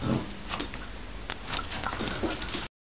Oh.